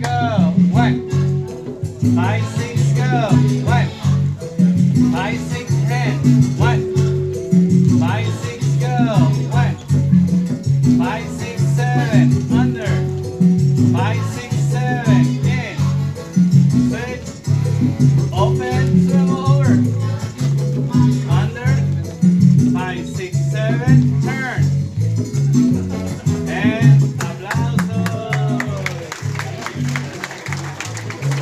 Go. One. Five, six, go. One. Five, six, ten. One. Five, six, go. One. Five, six, seven. Under. Five, six, seven. In. Switch. Open. Swim over. Under. Five, six, seven.